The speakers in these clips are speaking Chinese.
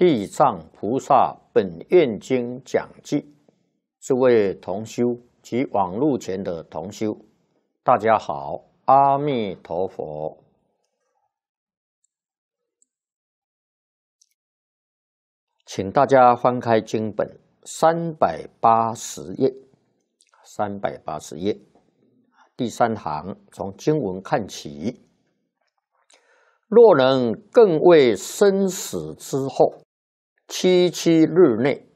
地藏菩萨本愿经讲记，诸位同修及网路前的同修，大家好，阿弥陀佛。请大家翻开经本三百八十页，三百八十页第三行，从经文看起。若能更为生死之后，七七日内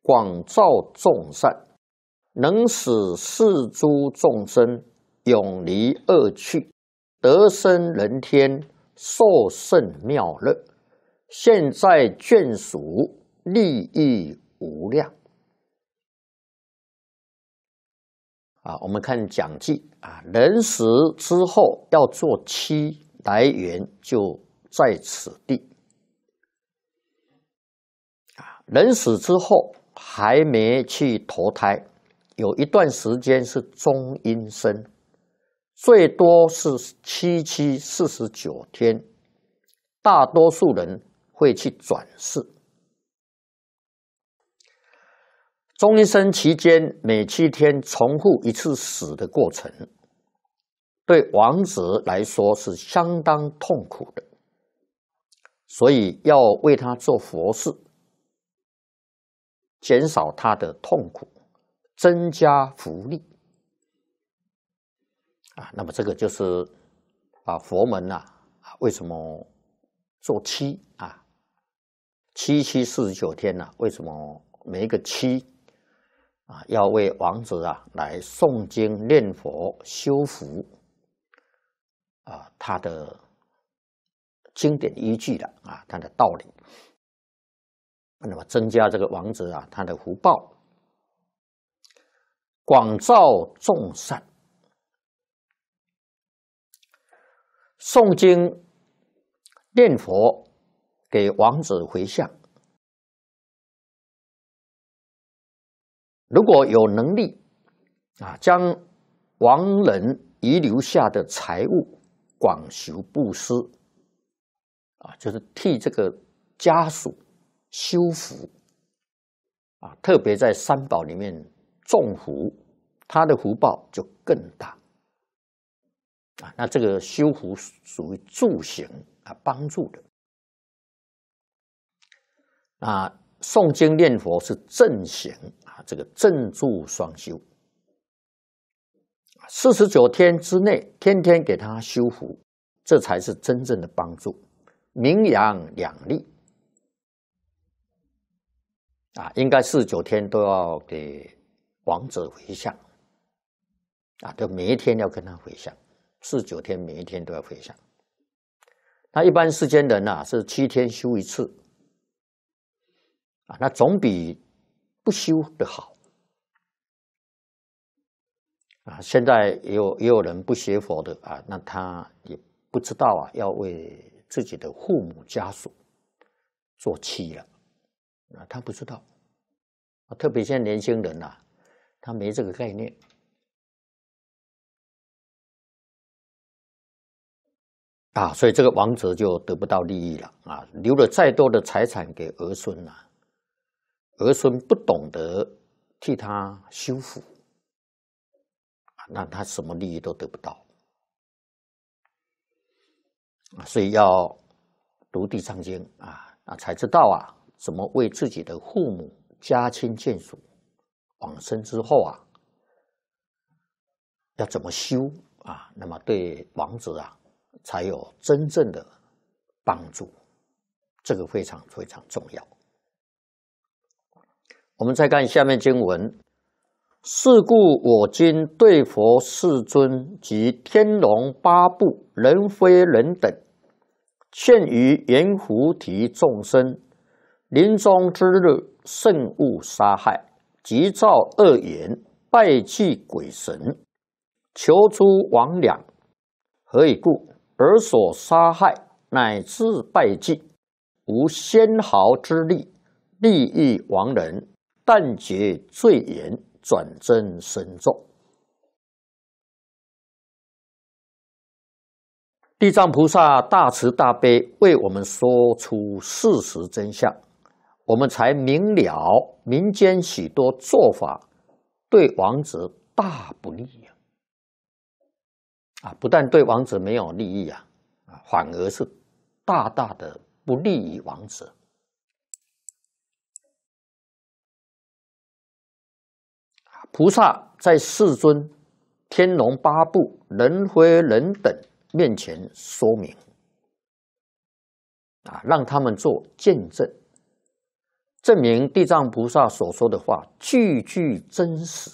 广造众善，能使四诸众生永离恶趣，得生人天，受胜妙乐，现在眷属利益无量。啊，我们看讲记啊，人死之后要做七。来源就在此地啊！人死之后还没去投胎，有一段时间是中阴身，最多是七七四十九天。大多数人会去转世。中阴身期间，每七天重复一次死的过程。对王子来说是相当痛苦的，所以要为他做佛事，减少他的痛苦，增加福利啊。那么这个就是啊，佛门呐，为什么做七啊？七七四十九天呐？为什么每一个七啊，要为王子啊来诵经念佛修福？啊，他的经典依据的啊，他的道理，那么增加这个王子啊，他的福报，广造众善，诵经念佛给王子回向，如果有能力啊，将亡人遗留下的财物。广修布施啊，就是替这个家属修福啊，特别在三宝里面种福，他的福报就更大啊。那这个修福属于助行啊，帮助的啊。诵经念佛是正行啊，这个正助双修。四十九天之内，天天给他修福，这才是真正的帮助。名扬两利啊，应该四九天都要给王者回向啊，都每一天要跟他回向。四九天每一天都要回向。那一般世间人呐，是七天修一次啊，那总比不修的好。啊，现在也有也有人不学佛的啊，那他也不知道啊，要为自己的父母家属做妻了啊，他不知道啊，特别现在年轻人呐，他没这个概念啊，所以这个王者就得不到利益了啊，留了再多的财产给儿孙呐，儿孙不懂得替他修复。那他什么利益都得不到，所以要读地藏经啊，那才知道啊，怎么为自己的父母、家亲眷属往生之后啊，要怎么修啊？那么对王子啊，才有真正的帮助，这个非常非常重要。我们再看下面经文。是故我今对佛世尊及天龙八部、人非人等，现于阎浮提众生，临终之日慎勿杀害，急造恶言，拜祭鬼神，求诸魍魉。何以故？而所杀害乃至拜祭，无纤毫之力，利益亡人，但觉罪言。转真深重，地藏菩萨大慈大悲，为我们说出事实真相，我们才明了民间许多做法对王子大不利呀！啊，不但对王子没有利益啊，啊，反而是大大的不利于王子。菩萨在世尊、天龙八部、人非人等面前说明，啊，让他们做见证，证明地藏菩萨所说的话句句真实。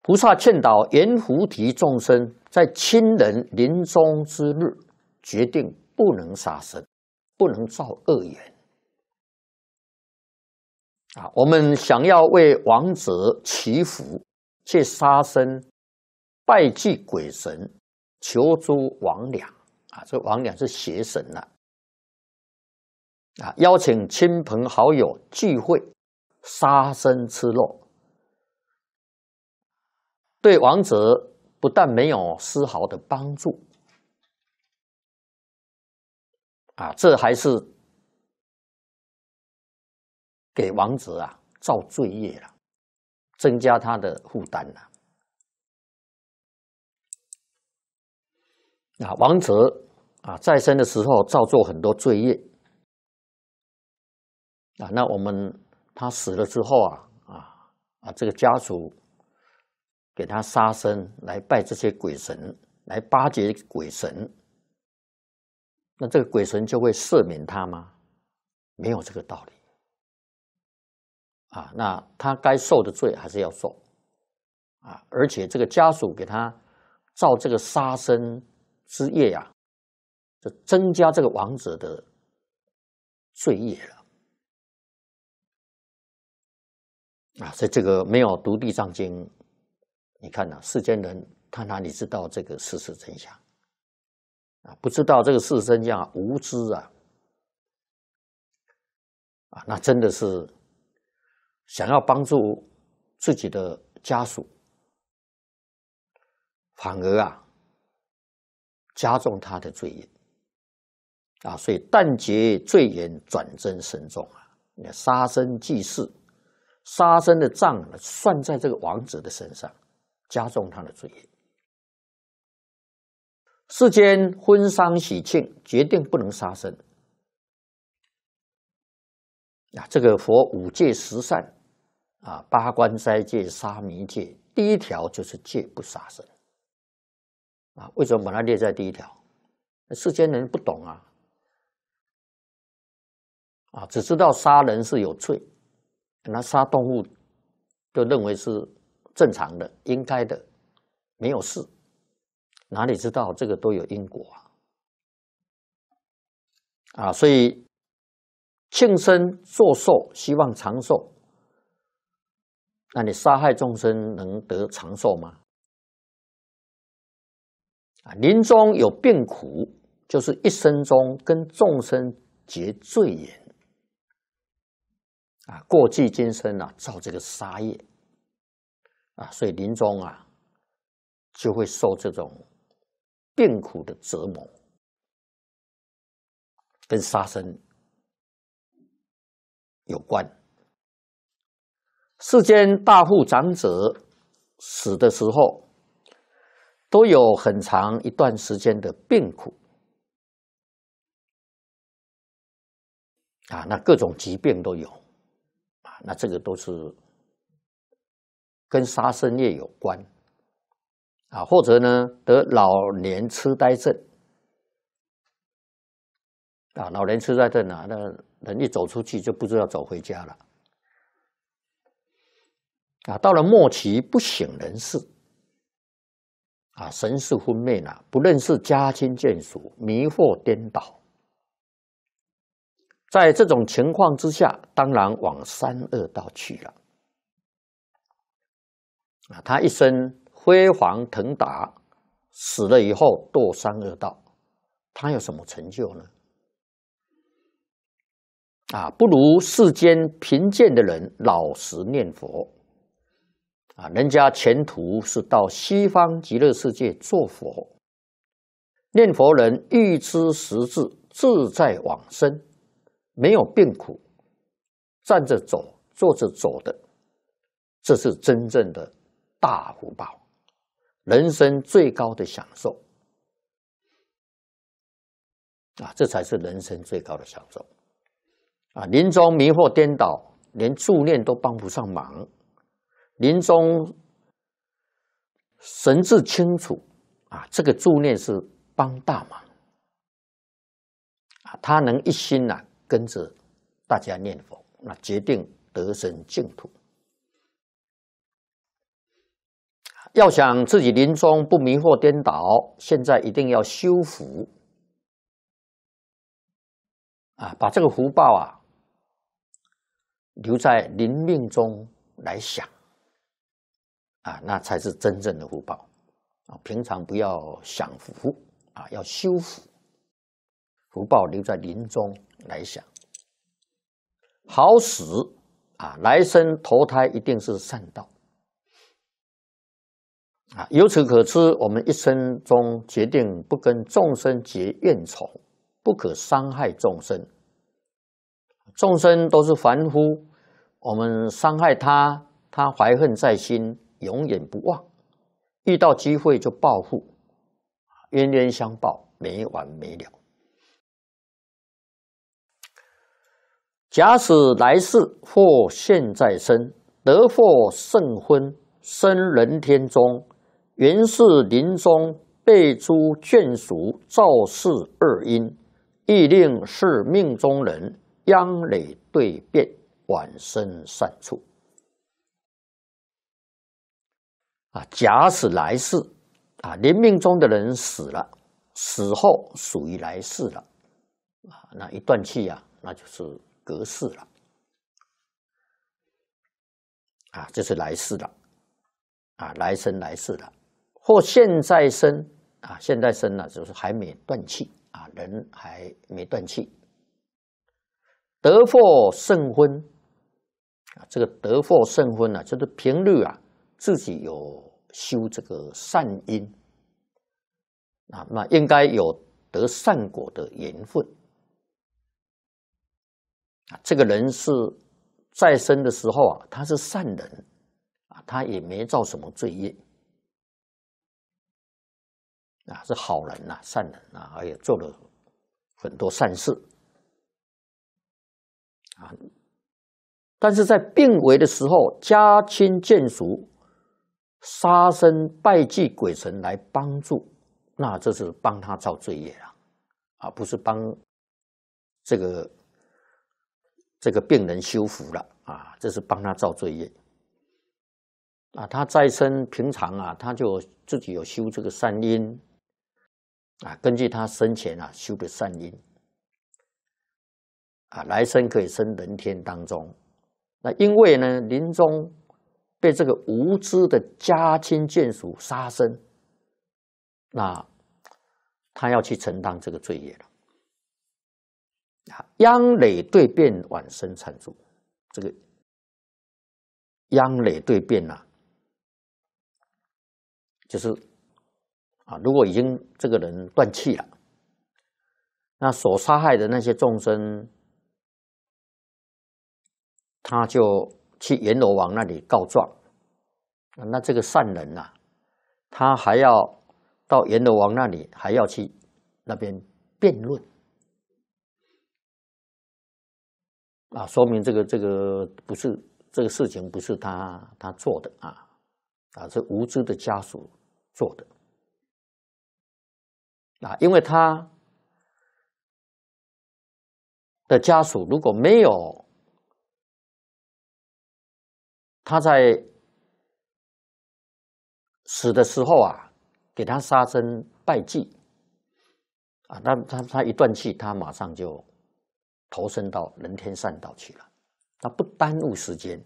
菩萨劝导阎浮提众生，在亲人临终之日，决定不能杀生，不能造恶缘。啊，我们想要为亡者祈福，去杀生、拜祭鬼神、求诸魍魉啊，这魍魉是邪神呐。啊邀请亲朋好友聚会，杀生吃肉，对王者不但没有丝毫的帮助，啊，这还是。给王子啊造罪业了，增加他的负担了。啊，王子啊在生的时候造作很多罪业啊，那我们他死了之后啊啊啊，这个家属给他杀生来拜这些鬼神，来巴结鬼神，那这个鬼神就会赦免他吗？没有这个道理。啊，那他该受的罪还是要受，啊，而且这个家属给他造这个杀生之业呀，就增加这个亡者的罪业了。啊，所以这个没有读地藏经，你看呐，世间人他哪里知道这个事实真相？啊，不知道这个事实真相，无知啊，啊，那真的是。想要帮助自己的家属，反而啊加重他的罪业啊，所以但结罪严，转增深重啊！杀生祭祀，杀生的账算在这个王子的身上，加重他的罪业。世间婚丧喜庆，决定不能杀生啊！这个佛五戒十善。啊，八关斋戒、沙弥戒，第一条就是戒不杀生。啊，为什么把它列在第一条？世间人不懂啊，啊，只知道杀人是有罪，那杀动物就认为是正常的、应该的，没有事，哪里知道这个都有因果啊？啊，所以庆生作寿，希望长寿。那你杀害众生能得长寿吗？啊，临终有病苦，就是一生中跟众生结罪缘，啊，过继今生啊造这个杀业，啊，所以临终啊就会受这种病苦的折磨，跟杀生有关。世间大富长者死的时候，都有很长一段时间的病苦啊，那各种疾病都有，那这个都是跟杀生业有关啊，或者呢得老年痴呆症啊，老年痴呆症啊，那人一走出去就不知道走回家了。啊，到了末期不省人事，啊，神识昏昧了，不认识家亲眷属，迷惑颠倒。在这种情况之下，当然往三恶道去了。啊，他一生辉煌腾达，死了以后堕三恶道，他有什么成就呢？啊，不如世间贫贱的人老实念佛。啊，人家前途是到西方极乐世界做佛，念佛人欲知实质，自在往生，没有病苦，站着走、坐着走的，这是真正的大福报，人生最高的享受啊！这才是人生最高的享受啊！临终迷惑颠倒，连助念都帮不上忙；临终神志清楚啊，这个助念是帮大忙。他能一心呐跟着大家念佛，那决定得生净土。要想自己临终不迷惑颠倒，现在一定要修福啊，把这个福报啊留在临命中来想啊，那才是真正的福报啊。平常不要享福啊，要修福。福报留在临终来想，好死啊！来生投胎一定是善道啊！由此可知，我们一生中决定不跟众生结怨仇，不可伤害众生。众生都是凡夫，我们伤害他，他怀恨在心，永远不忘，遇到机会就报复，冤冤相报，没完没了。假使来世或现在生得获圣婚，生人天中，原是临终被诸眷属造事二因，亦令是命中人央累对变，晚生善处。啊，假使来世啊，临命中的人死了，死后属于来世了，啊，那一断气呀，那就是。隔世了，啊，这是来世了，啊，来生来世了，或现在生，啊，现在生了，就是还没断气，啊，人还没断气，得获圣婚，啊，这个得获圣婚呢，就是平日啊，自己有修这个善因，啊，那应该有得善果的缘分。啊，这个人是在生的时候啊，他是善人啊，他也没造什么罪业啊，是好人呐，善人啊，而且做了很多善事啊。但是在病危的时候，家亲眷属杀生拜祭鬼神来帮助，那这是帮他造罪业了啊，不是帮这个。这个病人修福了啊，这是帮他造罪业啊。他再生平常啊，他就自己有修这个善因啊，根据他生前啊修的善因啊，来生可以生人天当中。那因为呢，临终被这个无知的家亲眷属杀生，那他要去承担这个罪业了。央累对变，晚生缠住。这个央累对变呐，就是啊，如果已经这个人断气了，那所杀害的那些众生，他就去阎罗王那里告状。那这个善人呐，他还要到阎罗王那里，还要去那边辩论。啊，说明这个这个不是这个事情不是他他做的啊，啊是无知的家属做的啊，因为他的家属如果没有他在死的时候啊，给他杀生拜祭啊，那他他一断气，他马上就。投身到人天善道去了，那不耽误时间。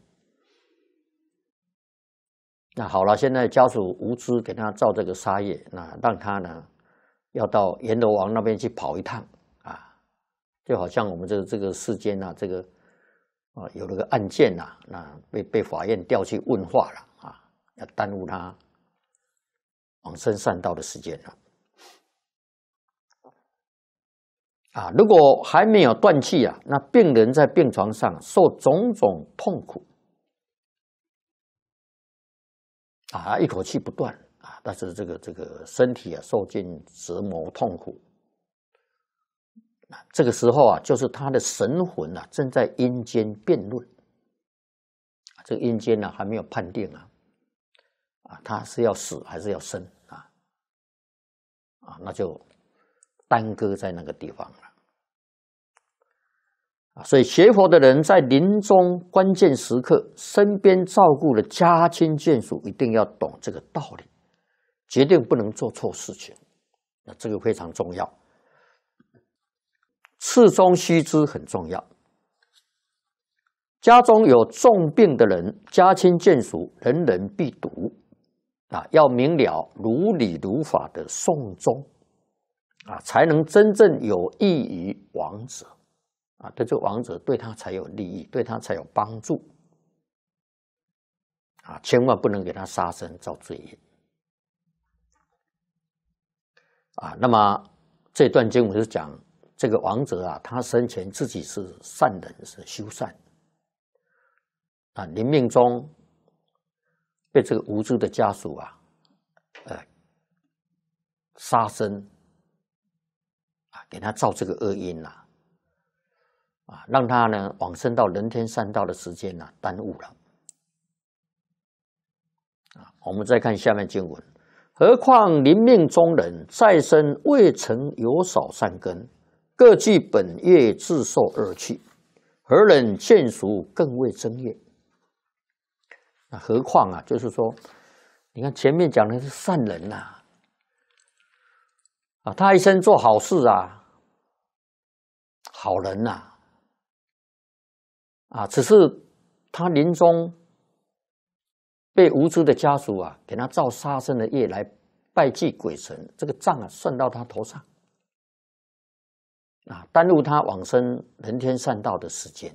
那好了，现在家属无知给他造这个杀业，那让他呢要到阎罗王那边去跑一趟啊，就好像我们这个这个世间呐，这个啊有了个案件呐，那被被法院调去问话了啊，要耽误他往生善道的时间了。啊，如果还没有断气啊，那病人在病床上受种种痛苦啊，一口气不断啊，但是这个这个身体啊受尽折磨痛苦，这个时候啊，就是他的神魂啊正在阴间辩论，这个阴间呢还没有判定啊，啊，他是要死还是要生啊？啊，那就耽搁在那个地方。啊，所以学佛的人在临终关键时刻，身边照顾的家亲眷属一定要懂这个道理，绝对不能做错事情。那这个非常重要，次中须知很重要。家中有重病的人，家亲眷属人人必读啊，要明了如理如法的送终啊，才能真正有益于亡者。啊，对这个王者对他才有利益，对他才有帮助。啊，千万不能给他杀生造罪业。啊，那么这段经文是讲这个王者啊，他生前自己是善人，是修善。啊，临命中被这个无知的家属啊，呃，杀生，啊，给他造这个恶因呐。啊让他呢往生到人天善道的时间呢耽误了。啊，我们再看下面经文，何况临命中人再生未曾有少善根，各具本业自受恶趣，何忍见熟更为增业？那何况啊，就是说，你看前面讲的是善人呐，啊，他一生做好事啊，好人呐。啊只是他临终被无知的家属啊，给他造杀生的业来拜祭鬼神，这个账啊算到他头上，啊，耽误他往生人天善道的时间。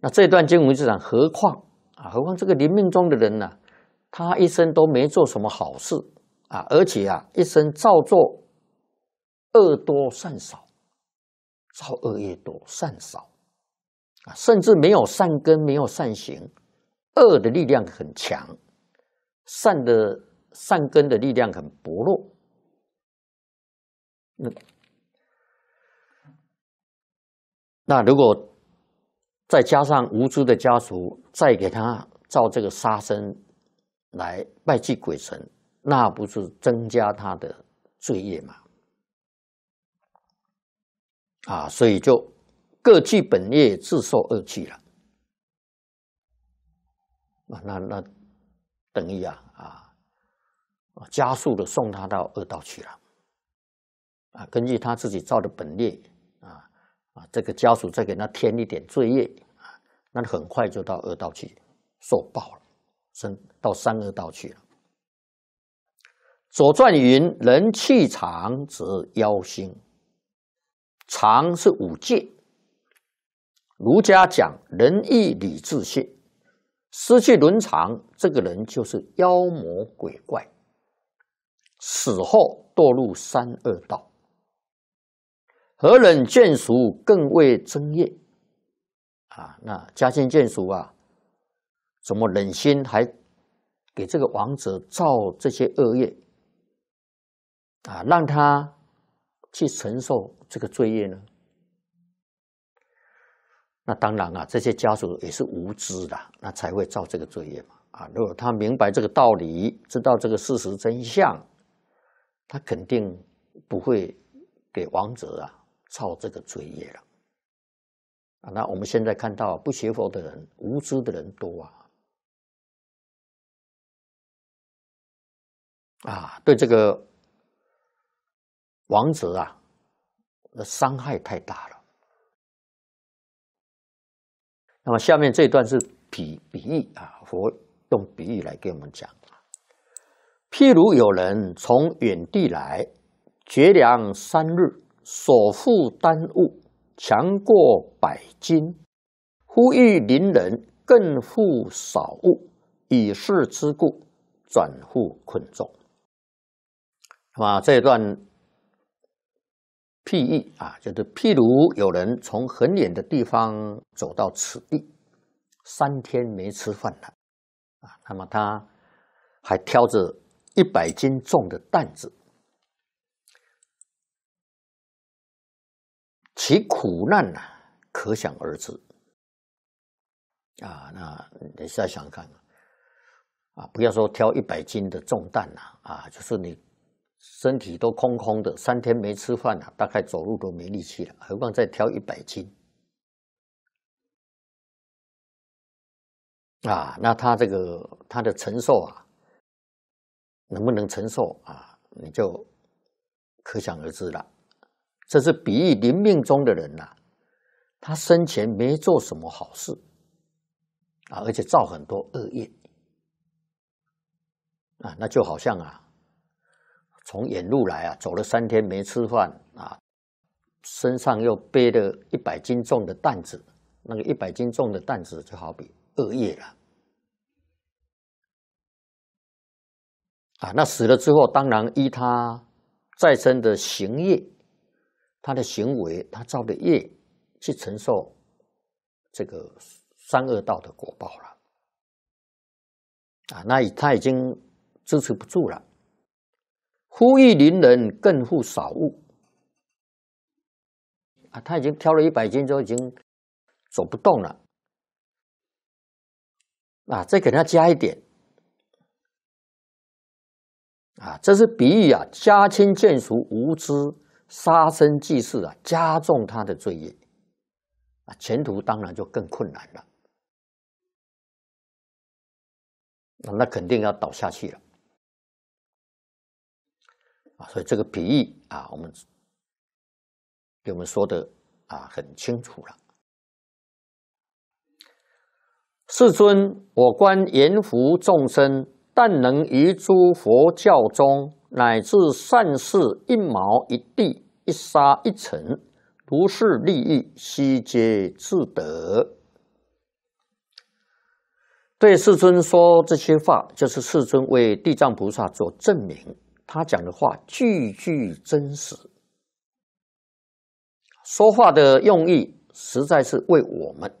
那这段经文是讲，何况啊，何况这个临命中的人呢，他一生都没做什么好事啊，而且啊，一生照做恶多善少。造恶业多，善少啊，甚至没有善根，没有善行，恶的力量很强，善的善根的力量很薄弱。那那如果再加上无知的家属，再给他造这个杀生来拜祭鬼神，那不是增加他的罪业吗？啊，所以就各具本业，自受恶趣了。啊，那那等于啊啊，加速的送他到恶道去了。啊，根据他自己造的本业啊啊，这个家属再给他添一点罪业啊，那很快就到恶道去受报了，生到三恶道去了。左传云：人气长则妖心。常是五戒，儒家讲仁义礼智信，失去伦常，这个人就是妖魔鬼怪，死后堕入三恶道。何忍眷属更为增业啊？那家亲眷属啊，怎么忍心还给这个王者造这些恶业啊？让他。去承受这个罪业呢？那当然啊，这些家属也是无知的，那才会造这个罪业嘛。啊，如果他明白这个道理，知道这个事实真相，他肯定不会给王者啊造这个罪业了。啊，那我们现在看到不学佛的人、无知的人多啊，啊，对这个。王者啊，那伤害太大了。那么下面这段是比比喻啊，佛用比喻来给我们讲。譬如有人从远地来，绝粮三日，所负担物强过百斤，呼吁邻人更负少物，以示之故，转负困重。那么这一段。譬喻啊，就是譬如有人从很远的地方走到此地，三天没吃饭了啊，那么他还挑着一百斤重的担子，其苦难呐，可想而知啊。那你再想想看啊，不要说挑一百斤的重担呐，啊，就是你。身体都空空的，三天没吃饭了，大概走路都没力气了，何况再挑一百斤啊？那他这个他的承受啊，能不能承受啊？你就可想而知了。这是比喻临命中的人呐，他生前没做什么好事啊，而且造很多恶业啊，那就好像啊。从远路来啊，走了三天没吃饭啊，身上又背了一百斤重的担子，那个一百斤重的担子就好比恶业了啊。那死了之后，当然依他再生的行业，他的行为，他造的业，去承受这个三恶道的果报了啊。那他已经支持不住了。呼吁邻人，更护少物啊！他已经挑了一百斤，就已经走不动了啊！再给他加一点啊！这是比喻啊，家亲眷属无知杀生祭祀啊，加重他的罪业啊，前途当然就更困难了那肯定要倒下去了。啊，所以这个比喻啊，我们给我们说的啊很清楚了。世尊，我观阎浮众生，但能于诸佛教中，乃至善事一毛一地一沙一尘，如是利益，悉皆自得。对世尊说这些话，就是世尊为地藏菩萨做证明。他讲的话句句真实，说话的用意实在是为我们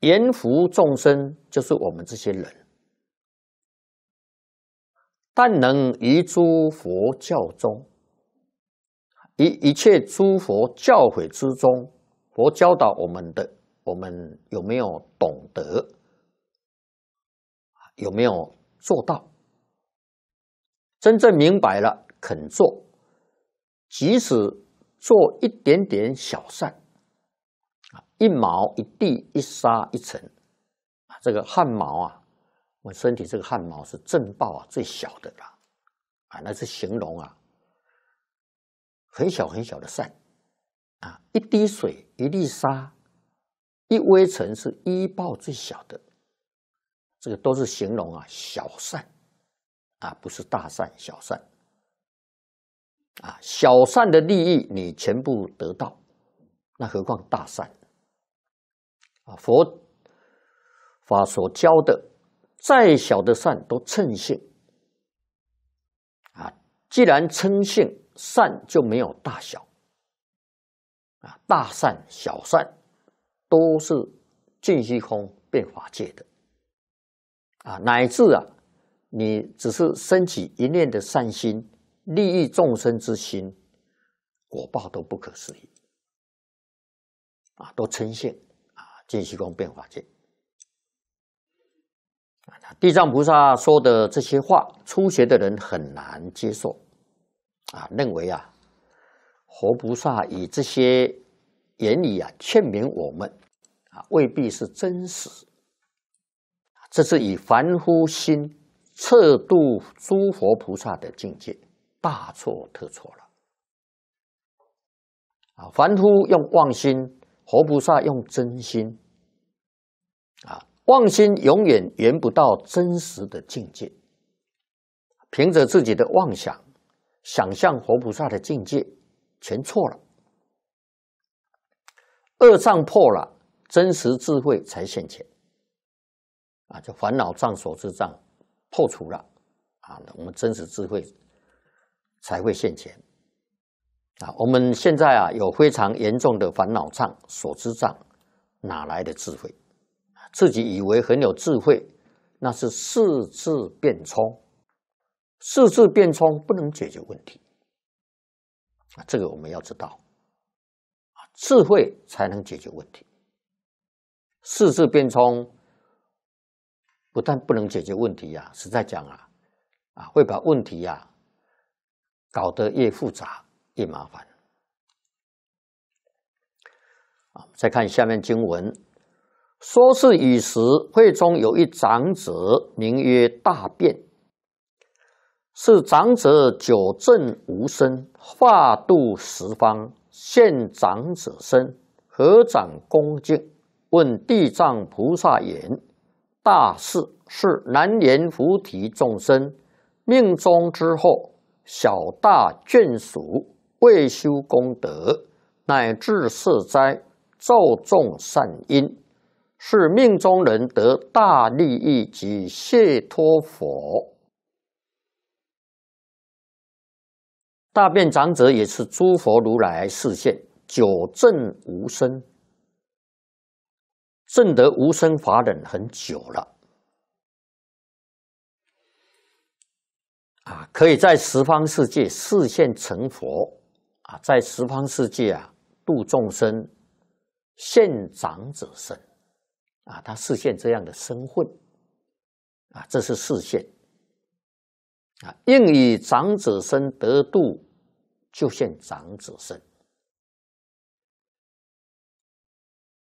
言服众生，就是我们这些人，但能于诸佛教中，一一切诸佛教诲之中，佛教导我们的，我们有没有懂得？有没有做到？真正明白了，肯做，即使做一点点小善，啊，一毛一地一沙一尘，啊，这个汗毛啊，我身体这个汗毛是正报啊最小的了，啊，那是形容啊，很小很小的善，啊，一滴水一粒沙，一微尘是一报最小的，这个都是形容啊小善。啊，不是大善小善，啊，小善的利益你全部得到，那何况大善？啊，佛法所教的再小的善都称性，啊，既然称性，善就没有大小，啊，大善小善都是尽虚空变法界的，啊，乃至啊。你只是升起一念的善心，利益众生之心，果报都不可思议啊，都呈现啊，见虚空变化界。地藏菩萨说的这些话，初学的人很难接受啊，认为啊，活菩萨以这些言语啊劝勉我们啊，未必是真实，这是以凡夫心。测度诸佛菩萨的境界，大错特错了。啊，凡夫用妄心，活菩萨用真心。啊，妄心永远圆不到真实的境界。凭着自己的妄想，想象活菩萨的境界，全错了。恶障破了，真实智慧才现前。啊，就烦恼障、所知障。破除了啊，我们真实智慧才会现前。啊，我们现在啊有非常严重的烦恼障、所知障，哪来的智慧？自己以为很有智慧，那是四字变冲，四字变冲不能解决问题。啊，这个我们要知道，智慧才能解决问题，四字变冲不但不能解决问题呀，实在讲啊，啊会把问题呀搞得越复杂。越麻烦啊！再看下面经文，说是以时，会中有一长者，名曰大辩。是长者久正无身，化度十方，现长者身，合掌恭敬，问地藏菩萨言：“大事是难言菩提众生命中之后，小大眷属。”未修功德，乃至世灾，造众善因，是命中人得大利益及解脱佛。大辩长者也是诸佛如来示现，久证无生，证得无生法忍很久了，啊，可以在十方世界示现成佛。啊，在十方世界啊，度众生，现长者身，啊，他实现这样的身份，啊，这是视现，啊，应以长者身得度，就现长者身，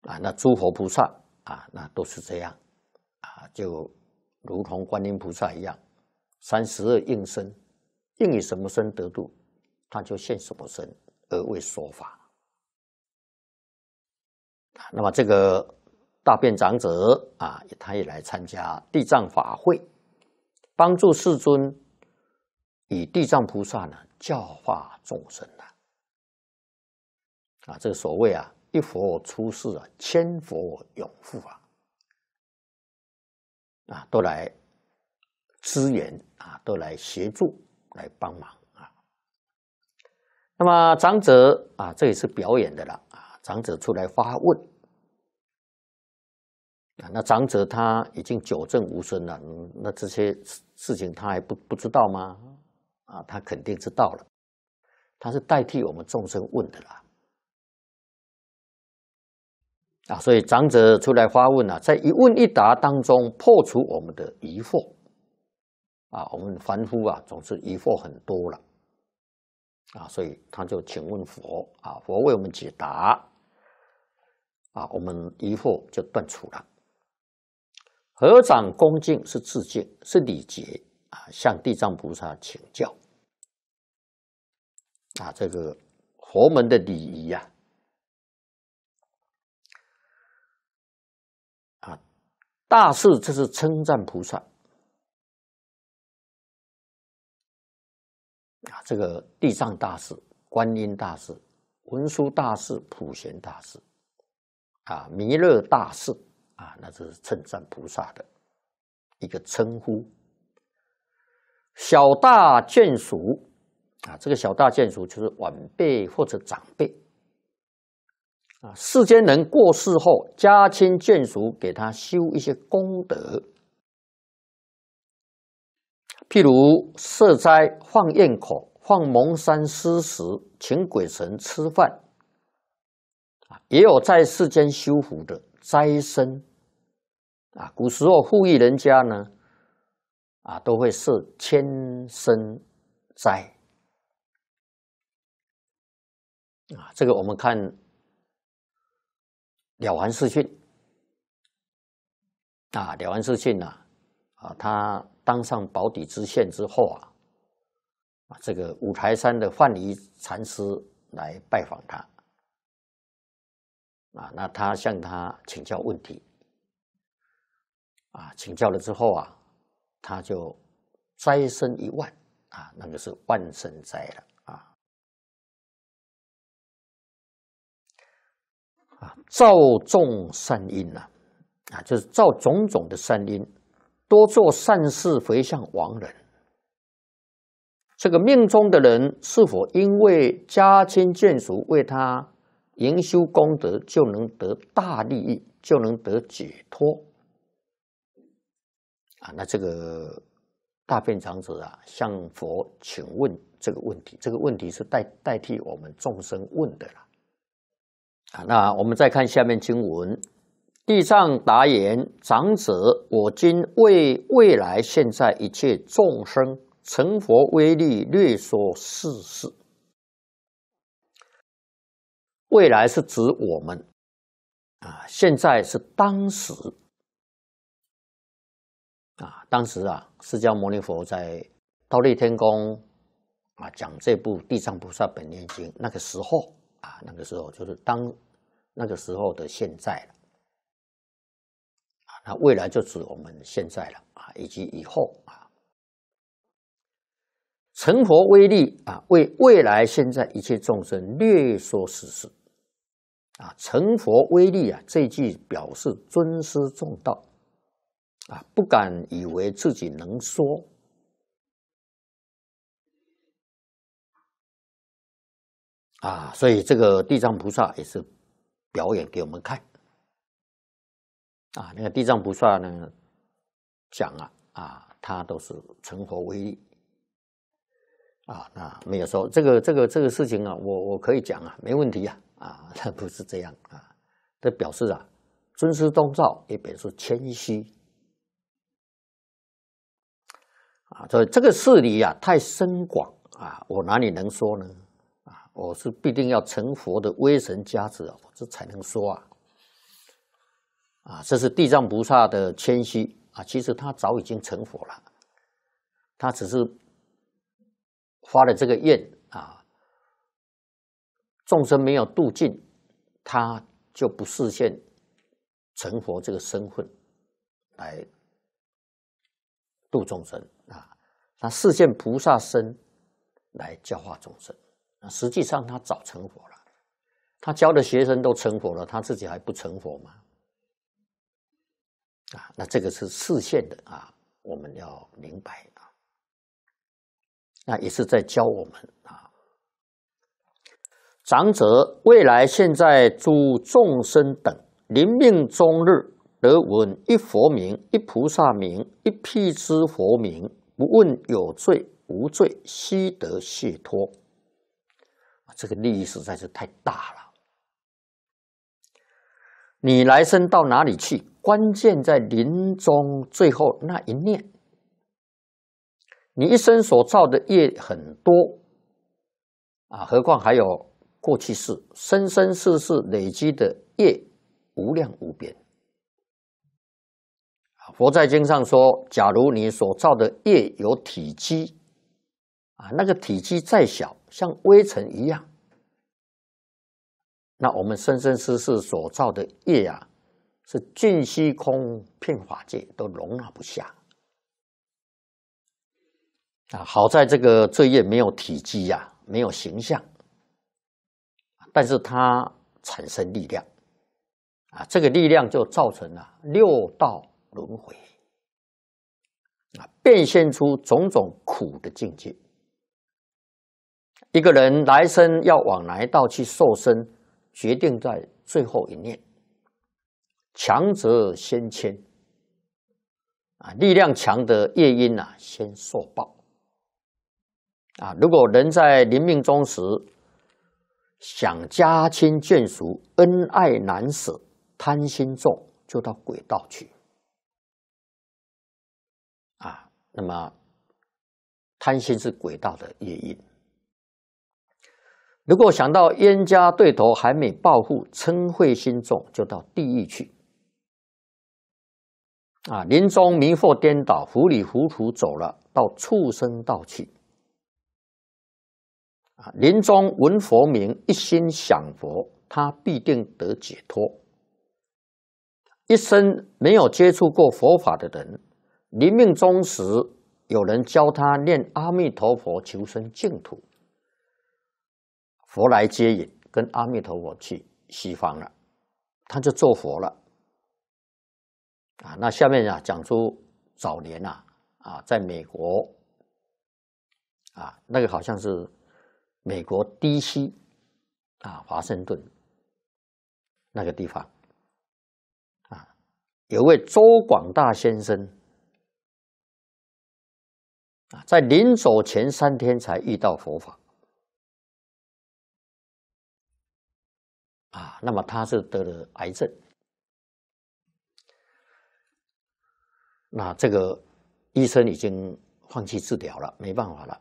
啊，那诸佛菩萨啊，那都是这样，啊，就如同观音菩萨一样，三十二应身，应以什么身得度？他就现什么身而为说法。那么这个大辩长者啊，他也来参加地藏法会，帮助世尊以地藏菩萨呢教化众生啊。啊，这个所谓啊，一佛出世啊，千佛永护啊，啊，都来支援啊，都来协助，来帮忙啊。那么长者啊，这也是表演的了啊。长者出来发问啊，那长者他已经久证无声了，那这些事情他还不不知道吗？啊，他肯定知道了。他是代替我们众生问的啦啊，所以长者出来发问啊，在一问一答当中破除我们的疑惑啊。我们凡夫啊，总是疑惑很多了。啊，所以他就请问佛啊，佛为我们解答啊，我们疑惑就断除了。合掌恭敬是致敬，是礼节啊，向地藏菩萨请教啊，这个佛门的礼仪呀，大士这是称赞菩萨。啊，这个地藏大士、观音大士、文殊大士、普贤大士，啊，弥勒大士，啊，那这是称赞菩萨的一个称呼。小大眷属，啊，这个小大眷属就是晚辈或者长辈，啊，世间人过世后，家亲眷属给他修一些功德。譬如设斋放焰口，放蒙山施食，请鬼神吃饭，啊，也有在世间修福的斋生，啊，古时候富裕人家呢，啊，都会设千生斋，啊，这个我们看《了凡四训》，啊，《了凡四训》呐，啊，他。当上保底知县之后啊，啊，这个五台山的范蠡禅师来拜访他，啊，那他向他请教问题，啊，请教了之后啊，他就斋生一万，啊，那个是万生斋了，啊，造众善因呐，啊，就是造种种的善因。多做善事回向亡人，这个命中的人是否因为家亲眷属为他营修功德，就能得大利益，就能得解脱？啊，那这个大便长者啊，向佛请问这个问题，这个问题是代代替我们众生问的了。啊，那我们再看下面经文。地藏答言：“长者，我今为未来现在一切众生成佛威力略说世事。未来是指我们啊，现在是当时啊，当时啊，释迦牟尼佛在忉利天宫啊讲这部《地藏菩萨本愿经》，那个时候啊，那个时候就是当那个时候的现在了。”啊那未来就指我们现在了啊，以及以后啊，成佛威力啊，为未来现在一切众生略说实事。啊，成佛威力啊，这句表示尊师重道。啊，不敢以为自己能说啊，所以这个地藏菩萨也是表演给我们看。啊，那个地藏菩萨呢，讲啊啊，他都是成佛威力啊，那没有说这个这个这个事情啊，我我可以讲啊，没问题啊啊，他不是这样啊，这表示啊，尊师重造，也表示谦虚啊，所以这个事理啊太深广啊，我哪里能说呢？我是必定要成佛的威神加持啊，这才能说啊。啊，这是地藏菩萨的谦虚啊！其实他早已经成佛了，他只是发了这个愿啊，众生没有度尽，他就不实现成佛这个身份来度众生啊。他实现菩萨身来教化众生。那实际上他早成佛了，他教的学生都成佛了，他自己还不成佛吗？啊，那这个是视线的啊，我们要明白啊。那也是在教我们啊，长者未来现在诸众生等临命终日，得闻一佛名、一菩萨名、一辟支佛名，不问有罪无罪，悉得解脱。这个利益实在是太大了。你来生到哪里去？关键在临终最后那一念。你一生所造的业很多啊，何况还有过去世、生生世世累积的业无量无边。佛在经上说：，假如你所造的业有体积啊，那个体积再小，像微尘一样。那我们生生世世所造的业啊，是尽虚空遍法界都容纳不下啊！好在这个罪业没有体积呀，没有形象，但是它产生力量啊，这个力量就造成了六道轮回啊，变现出种种苦的境界。一个人来生要往哪一道去受生？决定在最后一念，强则先迁啊，力量强的业因啊，先受报啊。如果人在临命终时想家亲眷属，恩爱难舍，贪心重，就到鬼道去啊。那么贪心是鬼道的业因。如果想到冤家对头还没报复，嗔恚心重，就到地狱去。啊，临终迷惑颠倒，糊里糊涂走了，到畜生道去。啊，临终闻佛名，一心想佛，他必定得解脱。一生没有接触过佛法的人，临命终时，有人教他念阿弥陀佛，求生净土。佛来接引，跟阿弥陀佛去西方了，他就做佛了啊。那下面啊，讲出早年呐啊，在美国啊，那个好像是美国 D.C. 啊，华盛顿那个地方啊，有位周广大先生啊，在临走前三天才遇到佛法那么他是得了癌症，那这个医生已经放弃治疗了，没办法了。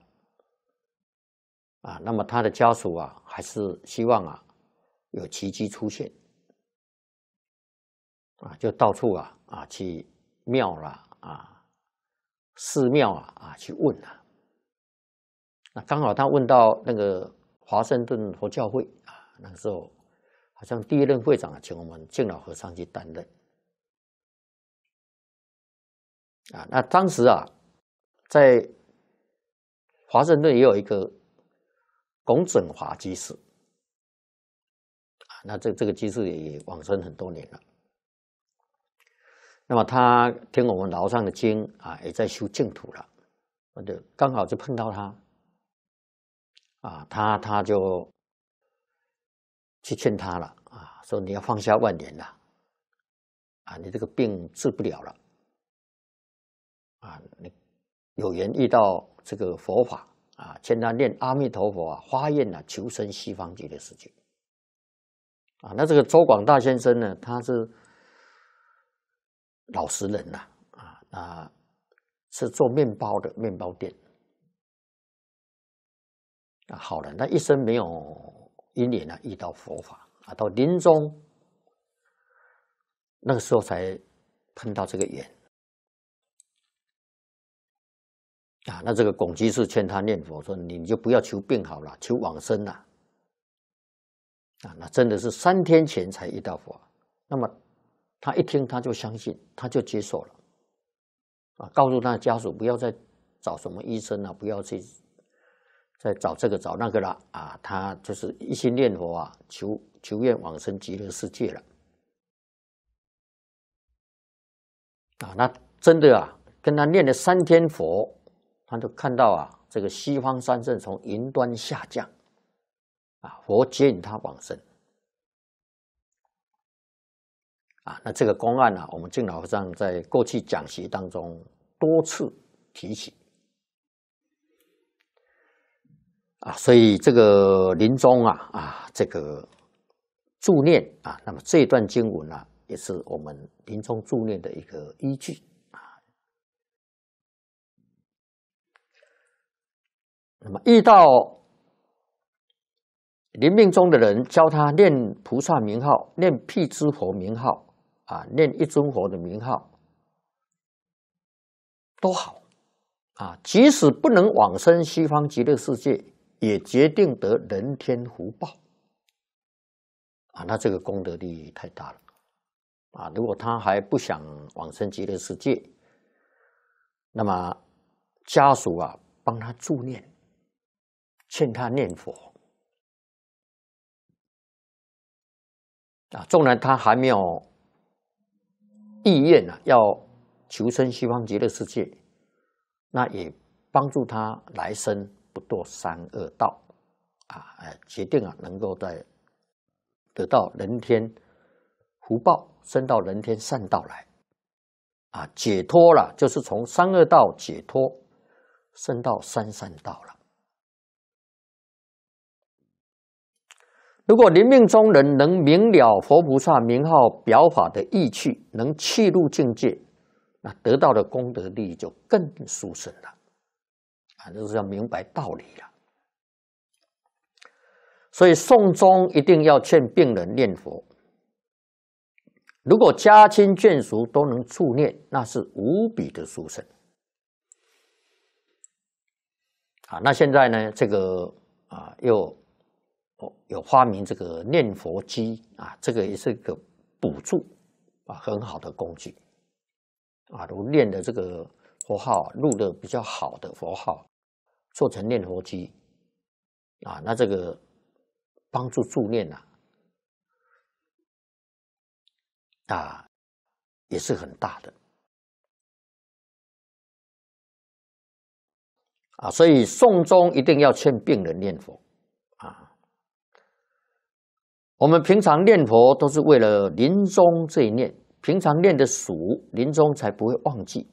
啊，那么他的家属啊，还是希望啊有奇迹出现，啊，就到处啊啊去庙啦啊寺庙啊啊去问啊，那刚好他问到那个华盛顿佛教会啊，那个时候好像第一任会长请我们敬老和尚去担任，啊，那当时啊在华盛顿也有一个。龚振华居士啊，那这这个居士也往生很多年了。那么他听我们楼上的经啊，也在修净土了，我就刚好就碰到他啊，他他就去劝他了啊，说你要放下万年了啊，你这个病治不了了啊，你有缘遇到这个佛法。啊，劝他念阿弥陀佛啊，发愿啊，求生西方极乐世界。啊，那这个周广大先生呢，他是老实人呐，啊啊，是做面包的面包店。啊，好人，他一生没有因缘啊遇到佛法啊，到临终那个时候才碰到这个缘。啊，那这个巩居士劝他念佛，说你就不要求病好了，求往生了。啊，那真的是三天前才遇到佛，那么他一听他就相信，他就接受了。啊，告诉他的家属不要再找什么医生了，不要去在找这个找那个了。啊，他就是一心念佛啊，求求愿往生极乐世界了。啊，那真的啊，跟他念了三天佛。他就看到啊，这个西方三圣从云端下降，啊，佛接引他往生，啊，那这个公案呢，我们敬老和尚在过去讲席当中多次提起，啊，所以这个临终啊，啊，这个助念啊，那么这一段经文呢，也是我们临终助念的一个依据啊。那么遇到临命中的人，教他念菩萨名号，念辟支佛名号，啊，念一尊佛的名号，都好，啊，即使不能往生西方极乐世界，也决定得人天福报，啊，那这个功德利益太大了，啊，如果他还不想往生极乐世界，那么家属啊，帮他助念。劝他念佛啊，纵然他还没有意愿啊，要求生西方极乐世界，那也帮助他来生不堕三恶道啊！哎，决定啊，能够在得到人天福报，升到人天善道来啊，解脱了，就是从三恶道解脱，升到三善道了。如果临命中人能明了佛菩萨名号表法的意趣，能契入境界，那得到的功德利益就更殊胜了。啊，就是要明白道理了。所以送终一定要劝病人念佛。如果家亲眷属都能助念，那是无比的殊胜。啊，那现在呢？这个啊，又。有发明这个念佛机啊，这个也是一个补助啊，很好的工具啊。如念的这个佛号录的比较好的佛号，做成念佛机啊，那这个帮助助念呐啊，也是很大的啊，所以送终一定要劝病人念佛啊。我们平常念佛都是为了临终这一念，平常念的熟，临终才不会忘记。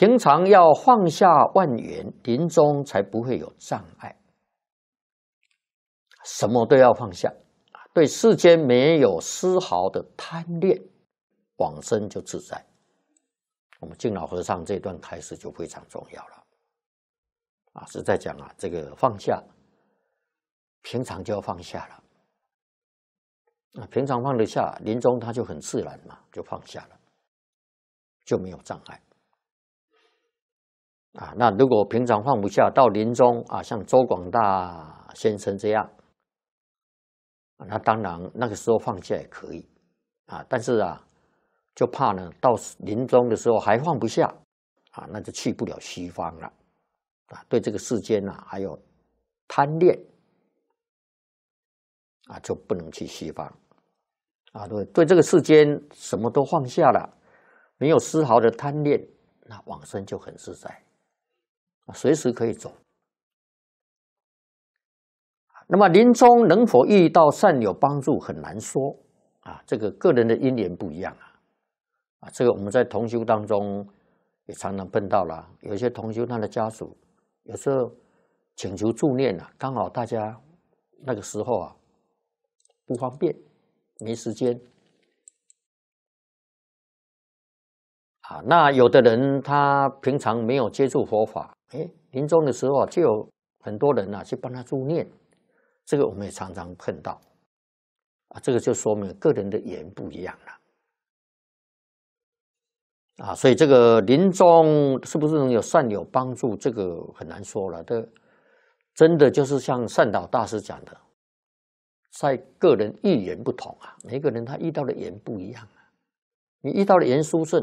平常要放下万缘，临终才不会有障碍。什么都要放下对世间没有丝毫的贪恋，往生就自在。我们敬老和尚这段开始就非常重要了。啊，是在讲啊，这个放下，平常就要放下了。啊，平常放得下，临终他就很自然嘛，就放下了，就没有障碍。啊，那如果平常放不下，到临终啊，像周广大先生这样，那当然那个时候放下也可以，啊，但是啊，就怕呢，到临终的时候还放不下，啊，那就去不了西方了。啊，对这个世间呐，还有贪恋啊，就不能去西方啊。对，对这个世间什么都放下了，没有丝毫的贪恋，那往生就很自在，随时可以走。那么临终能否遇到善友帮助，很难说啊。这个个人的因缘不一样啊。啊，这个我们在同修当中也常常碰到了，有些同修他的家属。有时候请求助念啊，刚好大家那个时候啊不方便，没时间啊。那有的人他平常没有接触佛法，哎，临终的时候就有很多人啊去帮他助念，这个我们也常常碰到啊。这个就说明个人的缘不一样了。啊，所以这个临终是不是能有善友帮助，这个很难说了。这真的就是像善导大师讲的，在个人遇缘不同啊，每个人他遇到的缘不一样啊。你遇到的缘殊胜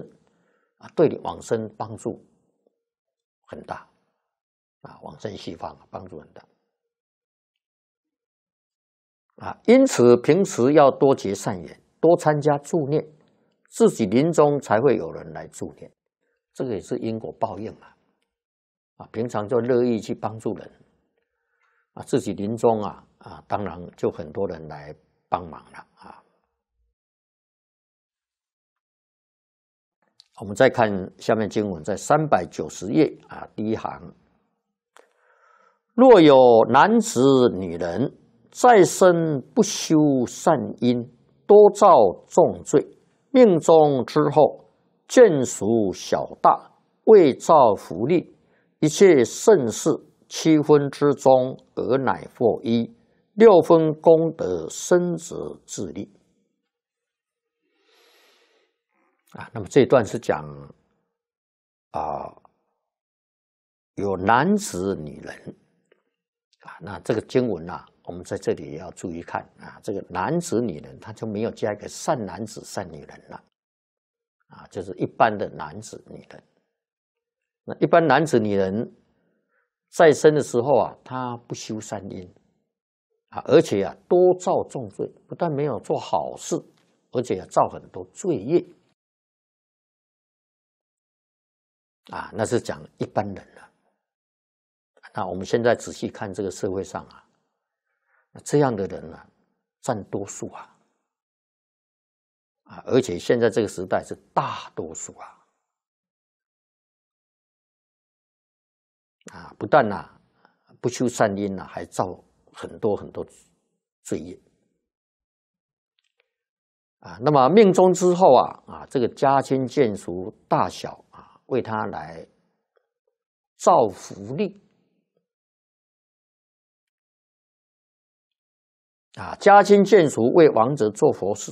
啊，对你往生帮助很大啊，往生西方帮助很大啊。因此平时要多结善缘，多参加助念。自己临终才会有人来助念，这个也是因果报应嘛。啊，平常就乐意去帮助人，啊，自己临终啊啊，当然就很多人来帮忙了啊。我们再看下面经文，在三百九十页啊，第一行：若有男子女人再生不修善因，多造重罪。命中之后，眷属小大，未造福利，一切盛事，七分之中，而乃获一六分功德，生者自立。啊，那么这段是讲啊，有男子女人啊，那这个经文啊。我们在这里也要注意看啊，这个男子女人，他就没有加一个善男子善女人了，啊，就是一般的男子女人。那一般男子女人在生的时候啊，他不修善因啊，而且啊多造重罪，不但没有做好事，而且造很多罪业啊，那是讲一般人了。那我们现在仔细看这个社会上啊。这样的人呢，占多数啊，啊，而且现在这个时代是大多数啊，啊，不但呐不修善因呐，还造很多很多罪业啊。那么命中之后啊，啊，这个家亲眷属大小啊，为他来造福利。啊，家亲眷属为王者做佛事，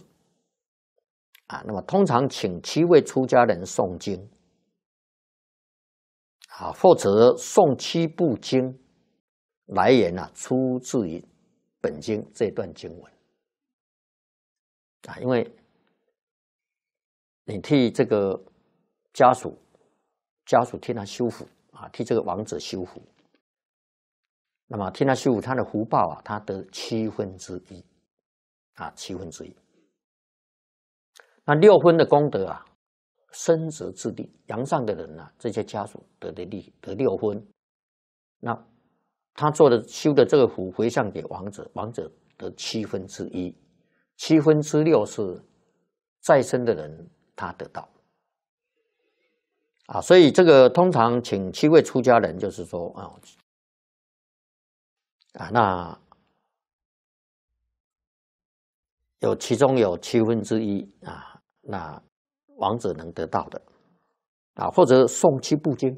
啊，那么通常请七位出家人诵经，啊，或者诵七部经，来源呢出自于本经这段经文，啊，因为你替这个家属，家属替他修福，啊，替这个王者修福。那么替他修他的福报啊，他得七分之一，啊，七分之一。那六分的功德啊，生殖之力，阳上的人呐，这些家属得的利得六分，那他做的修的这个福回向给王者，王者得七分之一，七分之六是再生的人他得到。啊，所以这个通常请七位出家人，就是说啊，啊，那有其中有七分之一啊，那王者能得到的啊，或者诵七部经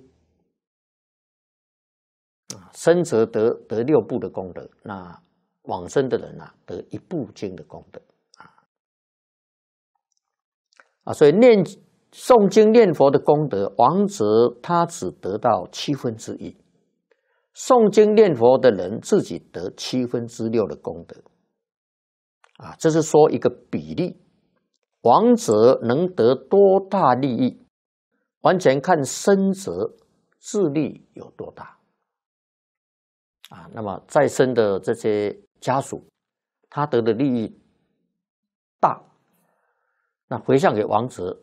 啊，生者得得六部的功德，那往生的人啊，得一部经的功德啊啊，所以念。诵经念佛的功德，王者他只得到七分之一；诵经念佛的人自己得七分之六的功德。啊，这是说一个比例，王者能得多大利益，完全看生者智力有多大。啊，那么再生的这些家属，他得的利益大，那回向给王者。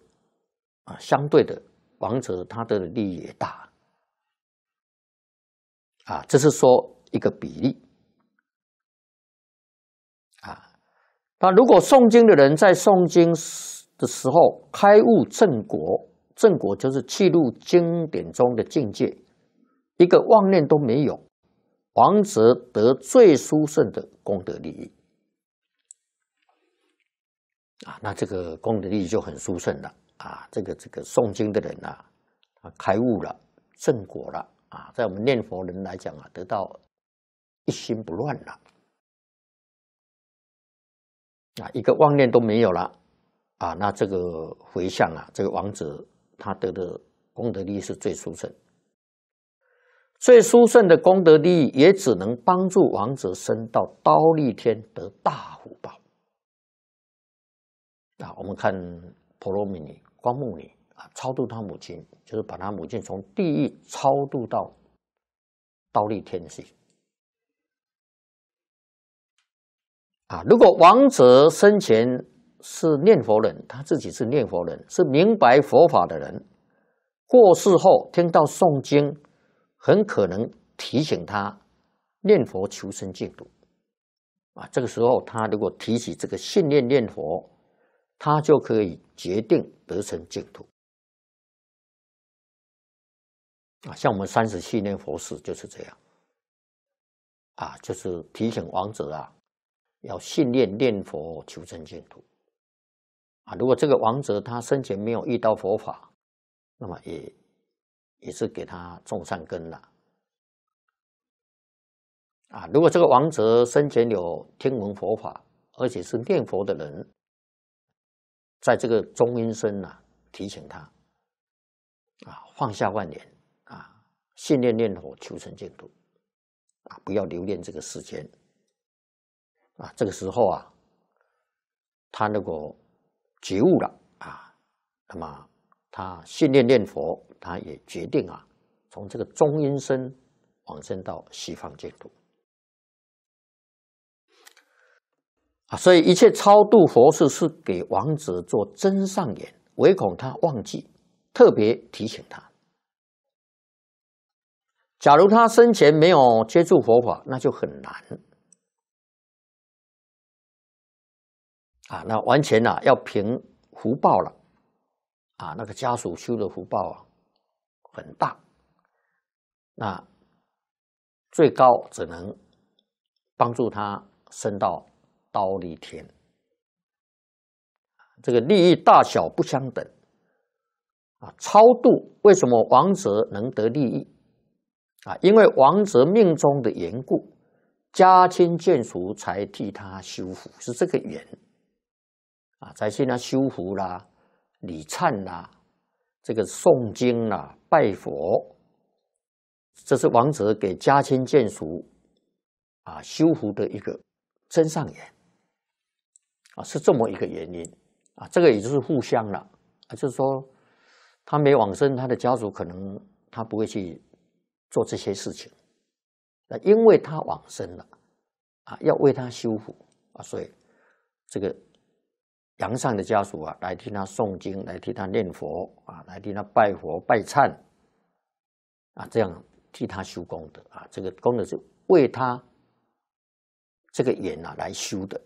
啊，相对的，王者他得的利益也大，啊，这是说一个比例，啊，那如果诵经的人在诵经的时候开悟正果，正果就是记录经典中的境界，一个妄念都没有，王者得最殊胜的功德利益，啊，那这个功德利益就很殊胜了。啊，这个这个诵经的人啊，啊，开悟了，正果了啊，在我们念佛人来讲啊，得到一心不乱了，啊，一个妄念都没有了啊，那这个回向啊，这个王者他得的功德利益是最殊胜，最殊胜的功德利益也只能帮助王者升到刀立天得大福报啊，我们看。婆罗米尼、光目女啊，超度他母亲，就是把他母亲从地狱超度到刀立天去。啊，如果王者生前是念佛人，他自己是念佛人，是明白佛法的人，过世后听到诵经，很可能提醒他念佛求生净土。啊，这个时候他如果提起这个信念念佛。他就可以决定得成净土啊！像我们三十七年佛事就是这样啊，就是提醒王者啊，要信念念佛求生净土啊。如果这个王者他生前没有遇到佛法，那么也也是给他种善根了啊。如果这个王者生前有听闻佛法，而且是念佛的人。在这个中阴身呐，提醒他啊，放下万年，信念念佛求成净土啊，不要留恋这个世间啊。这个时候啊，他如果觉悟了啊，那么他信念念佛，他也决定啊，从这个中阴身往生到西方净土。啊，所以一切超度佛事是给王子做真上演，唯恐他忘记，特别提醒他。假如他生前没有接触佛法，那就很难。啊，那完全呐要凭福报了。啊，那个家属修的福报啊很大，那最高只能帮助他升到。刀立天，这个利益大小不相等啊！超度为什么王者能得利益啊？因为王者命中的缘故，家亲眷属才替他修福，是这个缘啊，才替他修福啦、礼忏啦、这个诵经啦、拜佛，这是王者给家亲眷属啊修福的一个真上缘。啊，是这么一个原因啊，这个也就是互相了啊，就是说他没往生，他的家属可能他不会去做这些事情，那因为他往生了啊，要为他修复啊，所以这个阳上的家属啊，来替他诵经，来替他念佛啊，来替他拜佛拜忏啊，这样替他修功德啊，这个功德是为他这个缘啊来修的。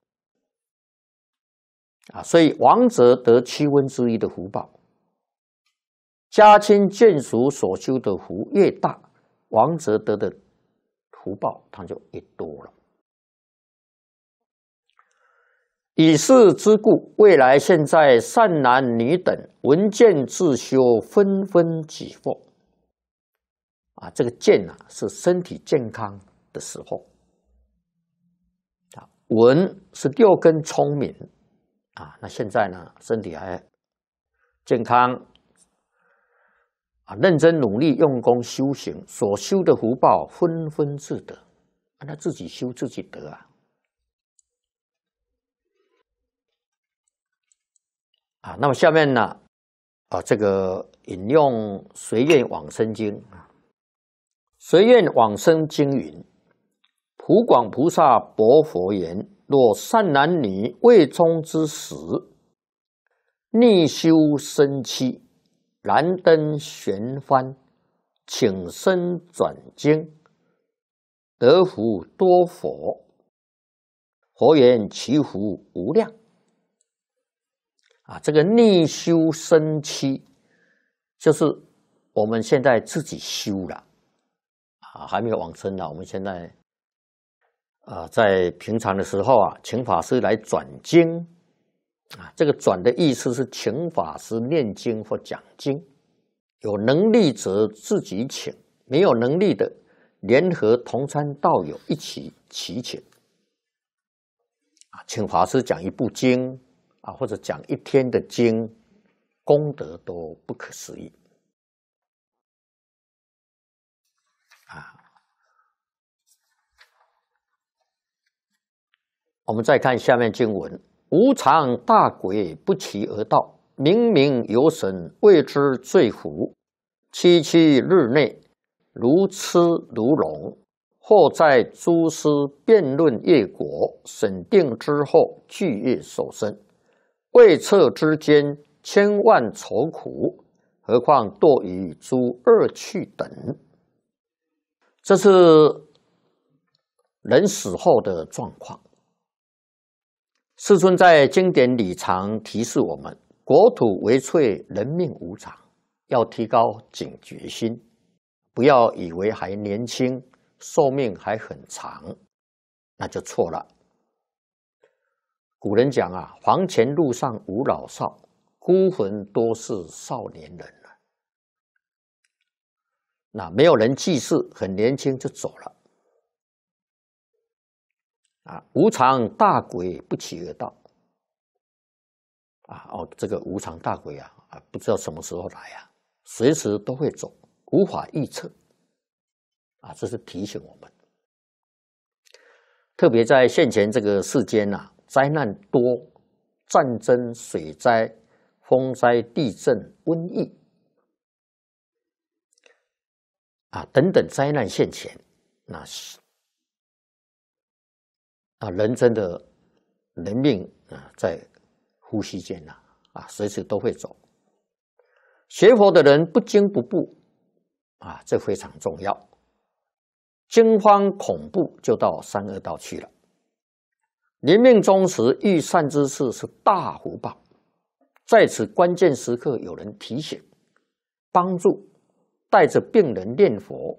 啊，所以王者得七分之一的福报，家亲眷属所修的福越大，王者得的福报他就越多了。以是之故，未来现在善男女等闻见自修，纷纷己获。啊，这个见啊，是身体健康的时候。啊，闻是六根聪明。啊，那现在呢，身体还健康。啊，认真努力用功修行，所修的福报纷纷自得。啊，他自己修自己得啊。啊，那么下面呢，啊，这个引用《随愿往生经》啊，《随愿往生经》云：“普广菩萨薄佛言：若善男女未终之时，逆修生妻，燃灯悬幡，请身转经，得福多佛。佛缘：其福无量。”啊，这个逆修生期，就是我们现在自己修了，啊，还没有往生呢。我们现在，啊，在平常的时候啊，请法师来转经，啊，这个转的意思是请法师念经或讲经，有能力者自己请，没有能力的联合同参道友一起祈请，啊，请法师讲一部经。啊，或者讲一天的经，功德都不可思议啊！我们再看下面经文：无常大鬼不期而到，明明有神为之罪苦，七七日内如痴如聋，或在诸师辩论业果，审定之后，具业受生。未测之间，千万愁苦，何况堕于诸恶趣等。这是人死后的状况。世尊在经典里常提示我们：国土为脆，人命无常，要提高警觉心，不要以为还年轻，寿命还很长，那就错了。古人讲啊，黄泉路上无老少，孤魂多是少年人了。那没有人祭祀，很年轻就走了。啊，无常大鬼不期而到。啊哦，这个无常大鬼啊啊，不知道什么时候来啊，随时都会走，无法预测。啊，这是提醒我们，特别在现前这个世间呐。灾难多，战争、水灾、风灾、地震、瘟疫啊等等灾难现前，那是啊人真的人命啊在呼吸间呐啊随时都会走。学佛的人不惊不怖啊，这非常重要。惊慌恐怖就到三恶道去了。临命终时遇善之事是大福报，在此关键时刻有人提醒、帮助，带着病人念佛，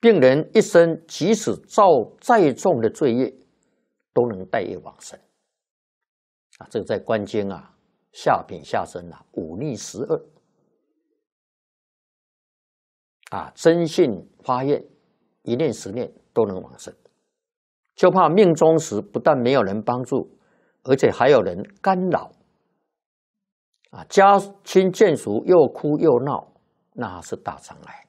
病人一生即使造再重的罪业，都能带业往生。啊，这个在关经啊下品下生啊五逆十恶啊真信发愿一念十念都能往生。就怕命中时不但没有人帮助，而且还有人干扰，啊，家亲眷属又哭又闹，那是大障碍。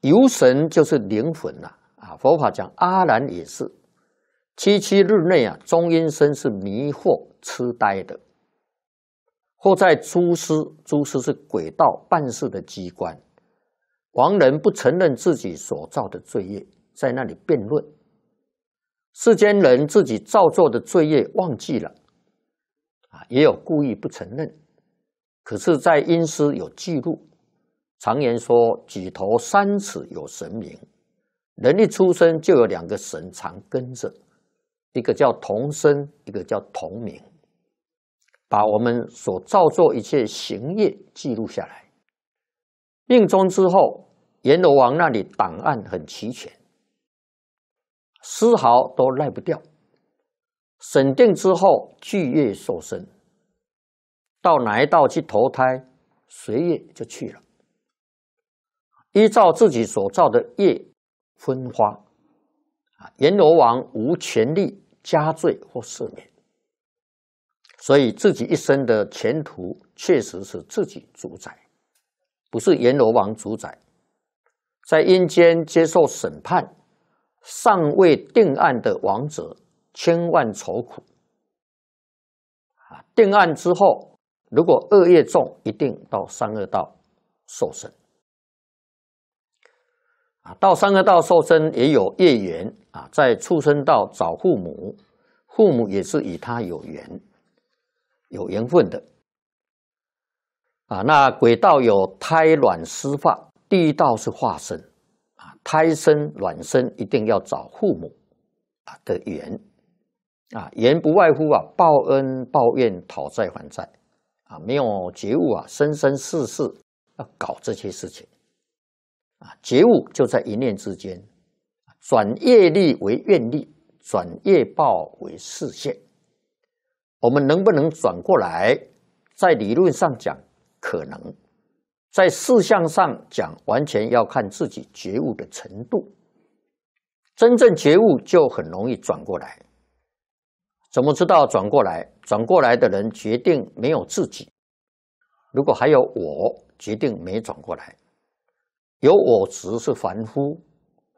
游神就是灵魂呐，啊，佛法讲阿难也是，七七日内啊，中阴身是迷惑痴呆的，或在诸师，诸师是鬼道办事的机关，亡人不承认自己所造的罪业。在那里辩论，世间人自己造作的罪业忘记了，啊，也有故意不承认。可是，在阴司有记录，常言说：“举头三尺有神明。”人一出生就有两个神常跟着，一个叫同生，一个叫同名，把我们所造作一切行业记录下来。命中之后，阎罗王那里档案很齐全，丝毫都赖不掉。审定之后，具业受身。到哪一道去投胎，随业就去了。依照自己所造的业分花，啊，阎罗王无权利加罪或赦免，所以自己一生的前途确实是自己主宰，不是阎罗王主宰。在阴间接受审判，尚未定案的王者，千万愁苦。啊，定案之后。如果恶业重，一定到三恶道受生到三恶道受生也有业缘啊，在畜生道找父母，父母也是与他有缘、有缘分的啊。那鬼道有胎卵湿化，地狱道是化身啊，胎生卵生一定要找父母啊的缘啊，缘不外乎啊报恩报怨、讨债还债。啊，没有觉悟啊，生生世世要搞这些事情，啊，觉悟就在一念之间，转业力为愿力，转业报为视线。我们能不能转过来？在理论上讲可能，在事项上讲，完全要看自己觉悟的程度。真正觉悟就很容易转过来。怎么知道转过来？转过来的人决定没有自己。如果还有我，决定没转过来。有我执是凡夫，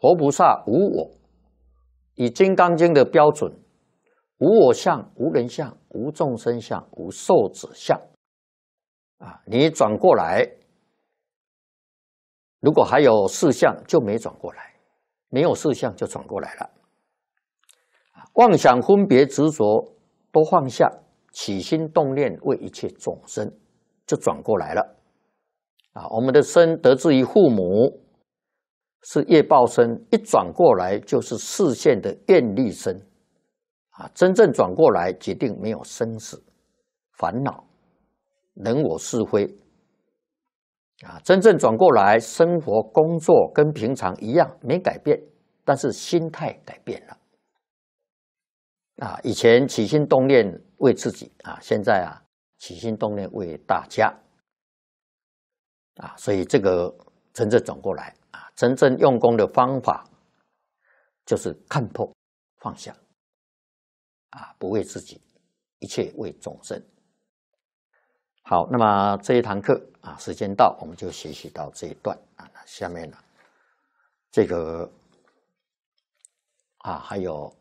佛菩萨无我。以《金刚经》的标准，无我相、无人相、无众生相、无寿者相。啊，你转过来，如果还有四相，就没转过来；没有四相，就转过来了。妄想分别执着都放下，起心动念为一切众生，就转过来了。啊，我们的生得自于父母，是业报身，一转过来就是视线的愿力身。啊，真正转过来，决定没有生死烦恼，人我是非。啊，真正转过来，生活工作跟平常一样，没改变，但是心态改变了。啊，以前起心动念为自己啊，现在啊起心动念为大家啊，所以这个真正转过来啊，真正用功的方法就是看破放下啊，不为自己，一切为众生。好，那么这一堂课啊，时间到，我们就学习到这一段啊。那下面呢，这个啊还有。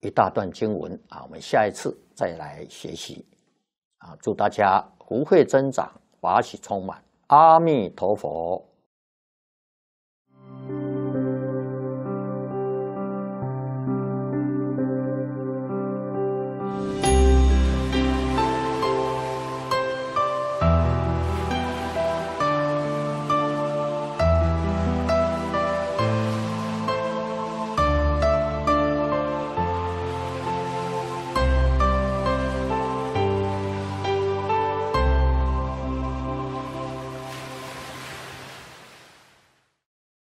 一大段经文啊，我们下一次再来学习啊！祝大家福慧增长，法喜充满，阿弥陀佛。